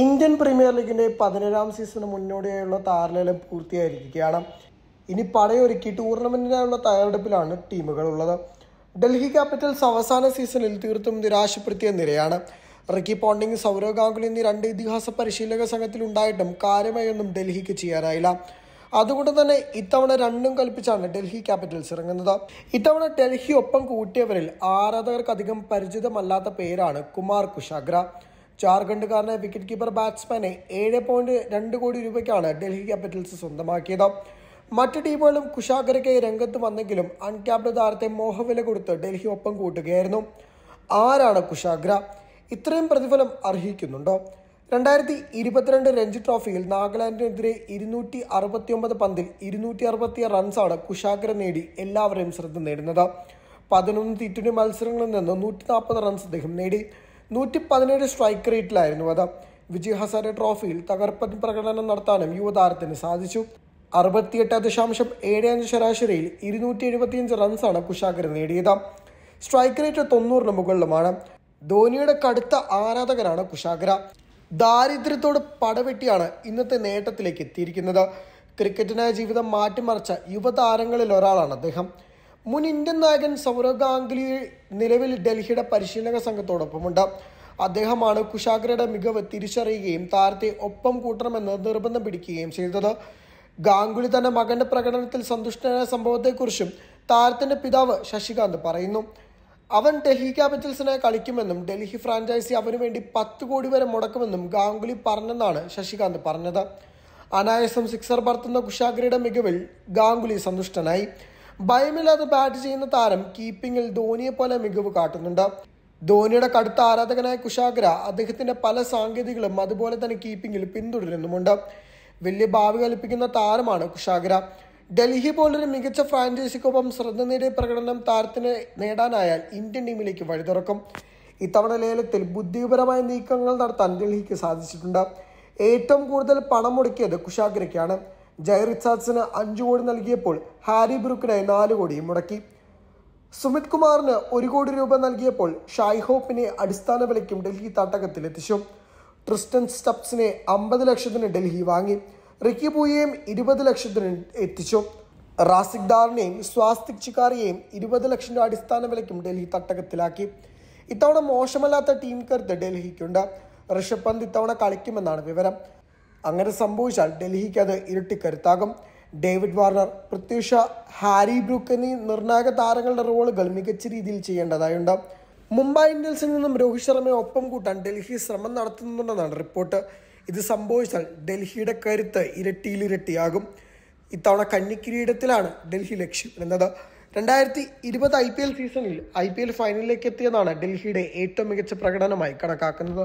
Indian premier ലീഗിന്റെ പതിനേഴാം season മുന്നോടിയായുള്ള താരലേലം പൂർത്തിയായിരിക്കുകയാണ്. ഇനി പടയൊരുക്കി ടൂർണമെന്റിനായുള്ള തയ്യാറെടുപ്പിലാണ് ടീമുകൾ ഉള്ളത് ഡൽഹി ക്യാപിറ്റൽസ് അവസാന സീസണിൽ തീർത്തും നിരാശപ്പെടുത്തിയ നിരയാണ് റിക്കി പോണ്ടിങ് സൗരവ് ഗാംഗുലി എന്നീ രണ്ട് ഇതിഹാസ പരിശീലക സംഘത്തിൽ ഉണ്ടായിട്ടും കാര്യമായൊന്നും ഡൽഹിക്ക് ചെയ്യാനായില്ല. അതുകൊണ്ട് തന്നെ ഇത്തവണ രണ്ടും കൽപ്പിച്ചാണ് ഡൽഹി ക്യാപിറ്റൽസ് ഇറങ്ങുന്നത്. ഇത്തവണ ഡൽഹി ഒപ്പം കൂട്ടിയവരിൽ ആരാധകർക്ക് അധികം പരിചിതമല്ലാത്ത പേരാണ് കുമാർ കുശാഗ്ര. ജാർഖണ്ഡുകാരനെ വിക്കറ്റ് കീപ്പർ ബാറ്റ്സ്മാനെ ഏഴ് പോയിന്റ് രണ്ട് കോടി രൂപയ്ക്കാണ് ഡൽഹി ക്യാപിറ്റൽസ് സ്വന്തമാക്കിയത്. മറ്റ് ടീമുകളും കുഷാഗരയ്ക്ക് രംഗത്ത് വന്നെങ്കിലും അൺക്യാപ്ഡ് താരത്തെ മോഹവില കൊടുത്ത് ഡൽഹി ഒപ്പം കൂട്ടുകയായിരുന്നു. ആരാണ് കുഷാഗ്ര ഇത്രയും പ്രതിഫലം അർഹിക്കുന്നുണ്ടോ? രണ്ടായിരത്തി ഇരുപത്തിരണ്ട് രഞ്ജി ട്രോഫിയിൽ നാഗാലാൻഡിനെതിരെ ഇരുന്നൂറ്റി അറുപത്തി ഒമ്പത് പന്തിൽ ഇരുന്നൂറ്റി അറുപത്തി റൺസാണ് കുഷാഗ്ര നേടി എല്ലാവരെയും ശ്രദ്ധ നേടുന്നത്. പതിനൊന്ന് ടി ട്വന്റി മത്സരങ്ങളിൽ നിന്ന് നൂറ്റി നാൽപ്പത് റൺസ് അദ്ദേഹം നേടി. നൂറ്റി പതിനേഴ് സ്ട്രൈക്ക് റേറ്റിലായിരുന്നു അത്. വിജയ് ഹസാരെ ട്രോഫിയിൽ തകർപ്പൻ പ്രകടനം നടത്താനും യുവതാരത്തിന് സാധിച്ചു. അറുപത്തിയെട്ട് ദശാംശം ഏഴ് അഞ്ച് ശരാശരിയിൽ ഇരുന്നൂറ്റി എഴുപത്തിയഞ്ച് റൺസാണ് കുശാഗർ നേടിയത്. Strike rate തൊണ്ണൂറിന് മുകളിലുമാണ്. ധോനിയുടെ കടുത്ത ആരാധകരാണ് കുശാഗ്ര. ദാരിദ്ര്യത്തോട് പടവെട്ടിയാണ് ഇന്നത്തെ നേട്ടത്തിലേക്ക് എത്തിയിരിക്കുന്നത്. ക്രിക്കറ്റിനായ ജീവിതം മാറ്റിമറിച്ച യുവതാരങ്ങളിൽ ഒരാളാണ് അദ്ദേഹം. മുൻ ഇന്ത്യൻ നായകൻ സൗരവ് ഗാംഗുലി നിലവിൽ ഡൽഹിയുടെ പരിശീലക സംഘത്തോടൊപ്പമുണ്ട്. അദ്ദേഹമാണ് കുശാഗ്രയുടെ മികവ് തിരിച്ചറിയുകയും താരത്തെ ഒപ്പം കൂട്ടണമെന്ന് നിർബന്ധം പിടിക്കുകയും ചെയ്തത്. ഗാംഗുലി തന്റെ മകന്റെ പ്രകടനത്തിൽ സന്തുഷ്ടനായ സംഭവത്തെക്കുറിച്ചും താരത്തിന്റെ പിതാവ് ശശികാന്ത് പറയുന്നു. അവൻ ഡൽഹി ക്യാപിറ്റൽസിനായി കളിക്കുമെന്നും ഡൽഹി ഫ്രാഞ്ചൈസി അവനു വേണ്ടി പത്ത് കോടി വരെ മുടക്കുമെന്നും ഗാംഗുലി പറഞ്ഞെന്നാണ് ശശികാന്ത് പറഞ്ഞത്. അനായാസം സിക്സർ പറത്തുന്ന കുശാഗ്രയുടെ മികവിൽ ഗാംഗുലി സന്തുഷ്ടനായി. ഭയമില്ലാതെ ബാറ്റ് ചെയ്യുന്ന താരം കീപ്പിംഗിൽ ധോനിയെ പോലെ മികവ് കാട്ടുന്നുണ്ട്. ധോനിയുടെ കടുത്ത ആരാധകനായ കുശാഗ്ര അദ്ദേഹത്തിന്റെ പല സാങ്കേതികളും അതുപോലെ തന്നെ കീപ്പിംഗിൽ പിന്തുടരുന്നുമുണ്ട്. വലിയ ഭാവി കൽപ്പിക്കുന്ന താരമാണ് കുശാഗ്ര. ഡൽഹി പോലൊരു മികച്ച ഫ്രാഞ്ചൈസിക്കൊപ്പം ശ്രദ്ധ നേടിയ പ്രകടനം താരത്തിന് നേടാനായാൽ ഇന്ത്യൻ ടീമിലേക്ക് വഴി തുറക്കും ഇത്തവണ ലേലത്തിൽ ബുദ്ധിപരമായ നീക്കങ്ങൾ നടത്താൻ ഡൽഹിക്ക് സാധിച്ചിട്ടുണ്ട്. ഏറ്റവും കൂടുതൽ പണം മുടക്കിയത് കുശാഗ്രയ്ക്കാണ്. ജയ് റിച്ചാർഡ്സിന് അഞ്ചു കോടി നൽകിയപ്പോൾ ഹാരി ബ്രൂക്കിനായി നാല് കോടിയും മുടക്കി. സുമിത് കുമാറിന് ഒരു കോടി രൂപ നൽകിയപ്പോൾ ഷായ് ഹോപ്പിനെ അടിസ്ഥാന വിലയ്ക്കും ഡൽഹി തട്ടകത്തിലെത്തിച്ചു. ട്രിസ്റ്റൻ സ്റ്റപ്സിനെ അമ്പത് ലക്ഷത്തിന് ഡൽഹി വാങ്ങി. റിക്കി പൂയെയും ഇരുപത് ലക്ഷത്തിന് എത്തിച്ചു. റാസിക് ഡാറിനെയും സ്വാസ്തിക് ചിക്കാറിയെയും ഇരുപത് ലക്ഷം രൂപ അടിസ്ഥാന വിലയ്ക്കും ഡൽഹി തട്ടകത്തിലാക്കി. ഇത്തവണ മോശമല്ലാത്ത ടീം കരുത്ത് ഡൽഹിക്കുണ്ട്. ഋഷഭ് പന്ത് ഇത്തവണ കളിക്കുമെന്നാണ് വിവരം. അങ്ങനെ സംഭവിച്ചാൽ ഡൽഹിക്ക് അത് ഇരട്ടിക്കരുത്താകും ഡേവിഡ് വാർണർ പ്രത്യുഷ ഹാരി ബ്രൂക്ക് എന്നീ നിർണായക താരങ്ങളുടെ റോളുകൾ മികച്ച രീതിയിൽ ചെയ്യേണ്ടതായുണ്ട്. മുംബൈ ഇന്ത്യൻസിൽ നിന്നും രോഹിത് ശർമ്മയെ ഒപ്പം കൂട്ടാൻ ഡൽഹി ശ്രമം നടത്തുന്നുണ്ടെന്നാണ് റിപ്പോർട്ട്. ഇത് സംഭവിച്ചാൽ ഡൽഹിയുടെ കരുത്ത് ഇരട്ടിയിലിരട്ടിയാകും. ഇത്തവണ കന്നിക്കിരീടത്തിലാണ് ഡൽഹി ലക്ഷ്യമിടുന്നത് രണ്ടായിരത്തി ഇരുപത് ഐ പി എൽ സീസണിൽ ഐ പി എൽ ഫൈനലിലേക്ക് എത്തിയതാണ് ഡൽഹിയുടെ ഏറ്റവും മികച്ച പ്രകടനമായി കണക്കാക്കുന്നത്.